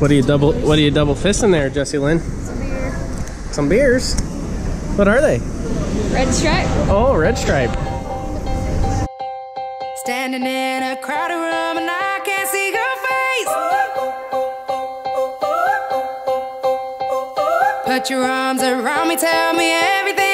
What are you double What are you double fisting there, Jesse Lynn? Some beer. Some beers. What are they? Red stripe. Oh, red stripe. Standing in a crowded room and I can't see your face. Put your arms around me, tell me everything.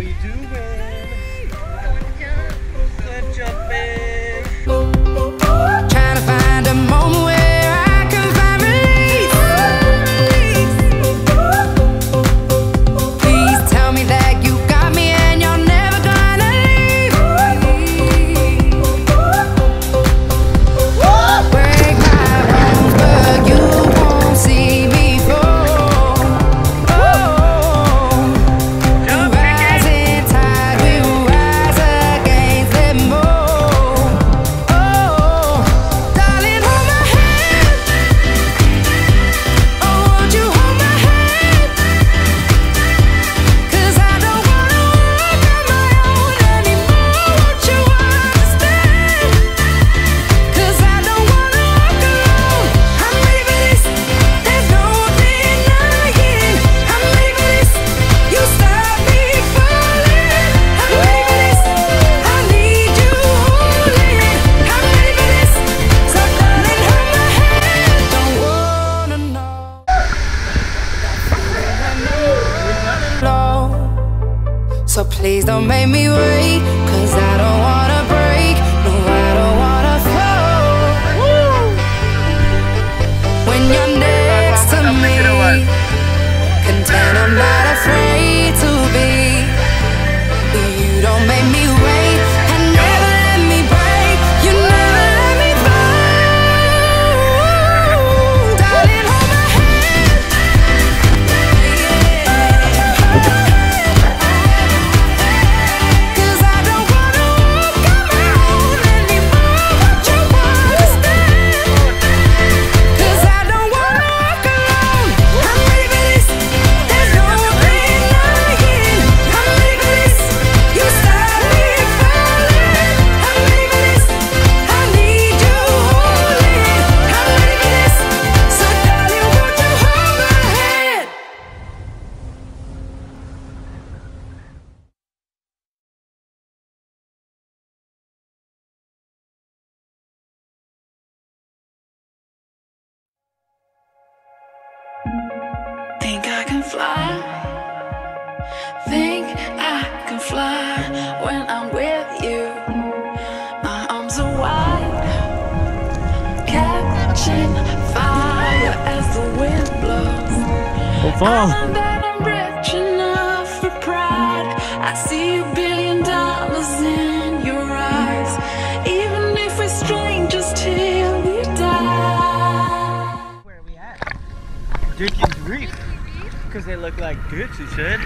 we do it. So please don't make me wait, cause I don't want fly. Think I can fly when I'm with you. My arms are wide, catching fire as the wind blows. Well, I that I'm rich enough for pride. I see you. because they look like Gucci should.